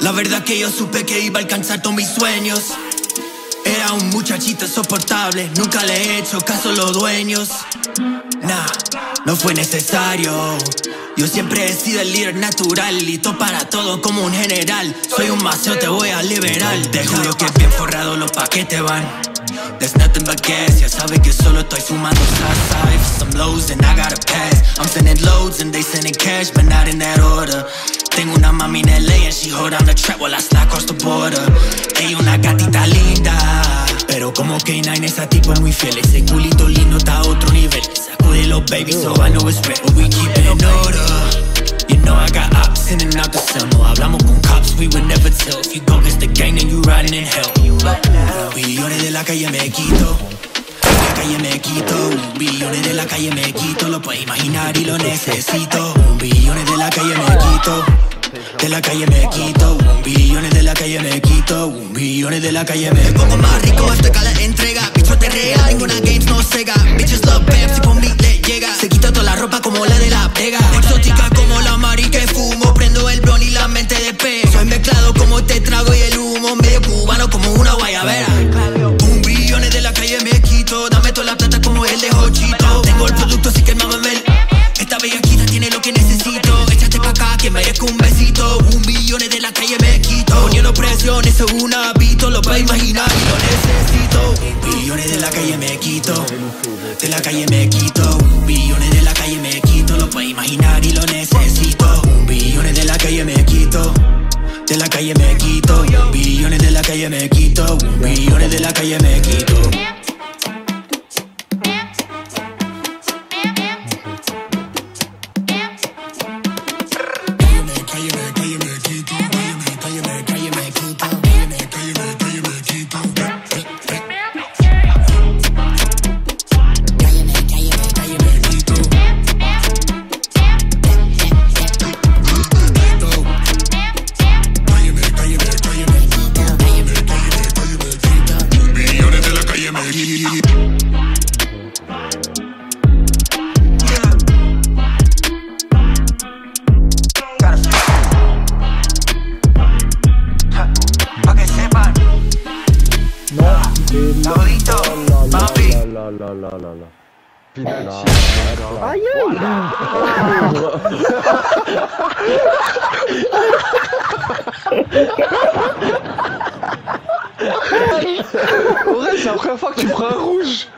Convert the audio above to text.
La verdad que yo supe que iba a alcanzar todos mis sueños. Era un muchachito insoportable, nunca le he hecho caso a los dueños. Nah, no fue necesario. Yo siempre he sido el líder natural, listo para todo como un general. Soy un maceo, te voy a liberar. Te juro que bien forrado los paquetes van. There's nothing but gas, ya sabe que solo estoy fumando salsa. If some lows then I gotta pass. I'm sending loads and they sending cash, but not in that order. Tengo una mami en LA and she hold on the trap while I slide across the border. Ella una gatita linda. Pero como K9 esa tipo es muy fiel. Ese culito lindo está a otro nivel. Sacude los babies so I know it's real. But we keep it in order. You know I got ops in and out the cell. No hablamos con cops, we would never tell. If you go against the gang then you riding in hell de la calle me quito. De la calle me quito. Billones de la calle me quito. Lo puedes imaginar y lo necesito. Billones de la calle me quito. De la calle me quito, billones de la calle me quito, billones de la calle me pongo más rico hasta que la entrega, bicho te rea, ninguna games no sega, bitches love Pepsi con mi le llega, se quita toda la ropa como la de la pega, exótica como la mari que fumo, prendo el blon y la mente de pe, soy mezclado como te trago y el humo, medio cubano como una guayabera, un besito, un billones de la calle me quito, poniendo presión, eso es un hábito, lo puedes imaginar y lo necesito, billones de la calle me quito, de la calle me quito, billones de la calle me quito, lo puedes imaginar y lo necesito, billones de la calle me quito. De la calle me quito, billones de la calle me quito, billones de la calle me quito. Todito, papi. La la la la la. Ouais, c'est la première fois que tu prends un rouge.